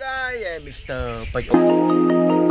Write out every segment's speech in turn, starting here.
guys, I am Mr. Pag-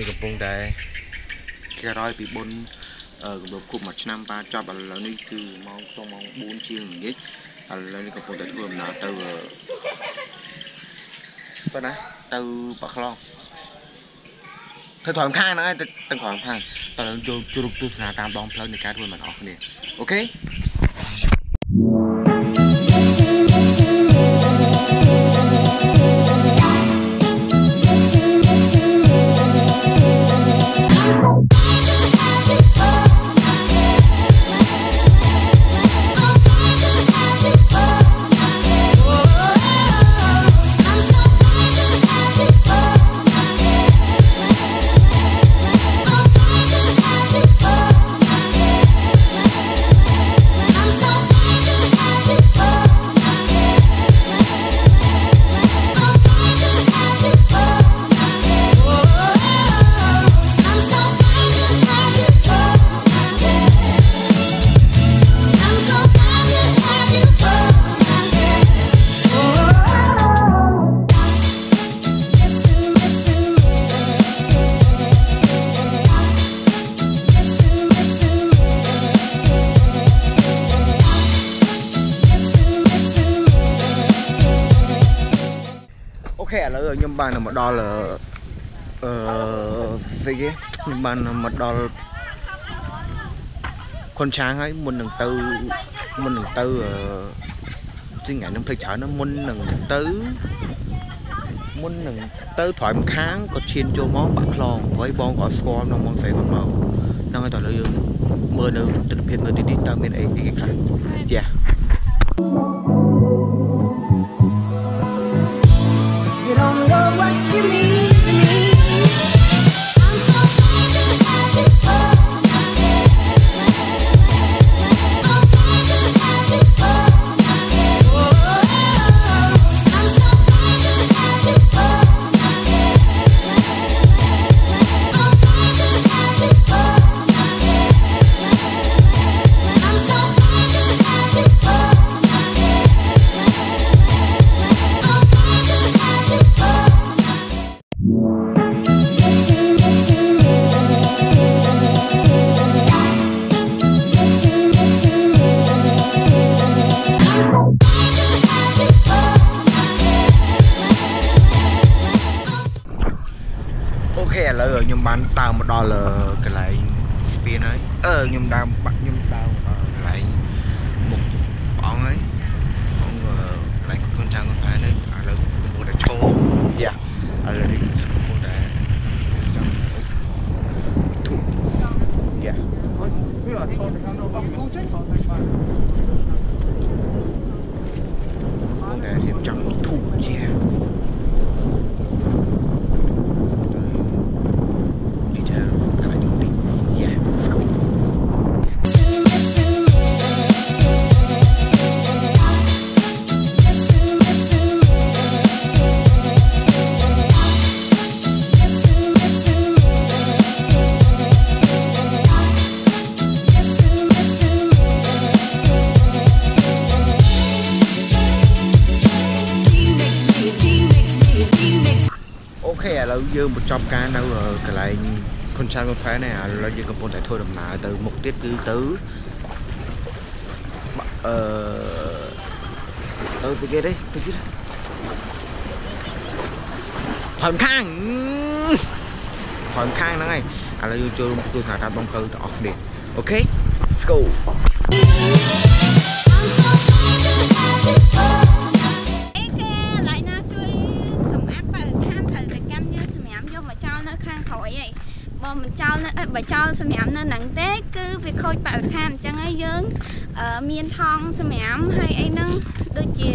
នេះកំពុងតែគេរយពីបុណ្យអឺកំឡុងគប់មួយឆ្នាំប៉ាចប់ឥឡូវនេះគឺម៉ោងក្នុងម៉ោង4ជាងល្ងាចឥឡូវនេះកំពុងតែធ្វើដំណើរទៅអឺប៉ុណ្ណាទៅបាក់ខ្លងទៅត្រង់ខាងហ្នឹងឯងទៅទៅត្រង់ខាងតើយើងចូលជ្រុកទស្សនាតាមដងផ្លូវនៃការធ្វើមិនអស់គ្នាអូខេ អូខេឥឡូវខ្ញុំបានមកដល់អឺស្អីគេខ្ញុំបានមកដល់ខុនឆាងហើយមុននឹងទៅមុននឹងទៅអឺទីថ្ងៃខ្ញុំភ្លេចច្រើនណាមុននឹងទៅមុននឹងទៅត្រៃម្ខាងក៏ឈានចូលមកបាក់ខ្លងព្រោះបងក៏ស្គាល់ក្នុងមកស្រីគាត់មកហ្នឹងហើយតើឥឡូវយើងមើលនៅទិដ្ឋភាពនៅទីនេះតើមានអីគេខ្លះយ៉ា You អូខេឥឡូវខ្ញុំបានដើរមកដល់កន្លែងស្ពានហើយអឺខ្ញុំដើរបាក់ខ្ញុំដើរមកដល់កន្លែងមុខព្រះអង្គហើយអង្គអឺកន្លែងគុណចាំងគុណផែនេះឥឡូវ យើងបញ្ចប់ការនៅកន្លែងខុនឆានផែនេះឥឡូវយើងកំពុងតែធ្វើដំណើរទៅមុខទៀតគឺទៅអឺទៅទីគេទេទៅទៀតថយខាងថយខាងហ្នឹងហើយឥឡូវយើងចូលទស្សនាតាមដងផ្លូវទាំងអស់គ្នាអូខេ let's go I'm so glad to have you all. នៅខាងក្រោយឯងបើមិនចោលនៅអឺបើចោលសម្រាប់នៅហ្នឹងទេ គឺវាខូចបរិស្ថានអញ្ចឹងហើយយើងអឺមានថង់សម្រាប់ហើយអីហ្នឹងដូចជា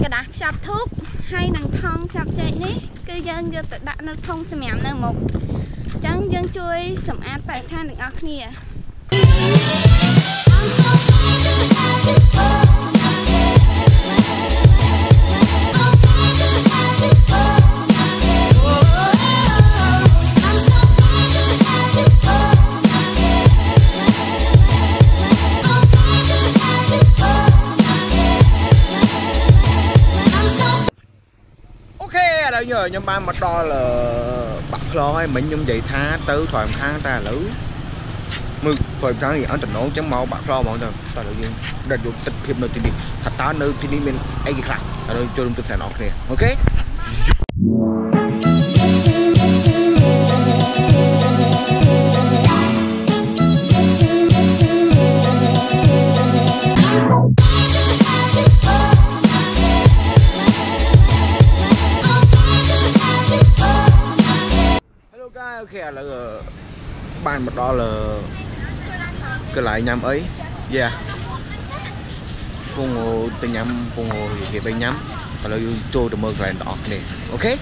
กระดาษខ្ចប់ធូបហើយនឹងថង់ខ្ចប់ចេកនេះគឺយើងយកទៅដាក់នៅធុងសម្រាប់នៅមុខអញ្ចឹងយើងជួយសម្អាតបរិស្ថានទាំងអស់គ្នា I'm ញខ្ញុំបានមកដល់អឺបាក់ខ្លងហើយមិញខ្ញុំនិយាយថាទៅត្រង់ខាងតែឥឡូវមើលត្រង់ខាងអន្តណងចឹងមកបាក់ខ្លងហ្មងទៅតែឥឡូវយើងដិតយកទឹកភាពនៅទីនេះថាតើនៅទីនេះមានអីគេខ្លះឥឡូវចូលរួមទស្សនាអ្នកគ្នាអូខេ បានមកដល់អឺកន្លែងញ៉ាំអី Yeah ពងទៅញ៉ាំពងគេទៅញ៉ាំឥឡូវយើងចូលទៅមើលកន្លែងទាំងអស់គ្នាអូខេ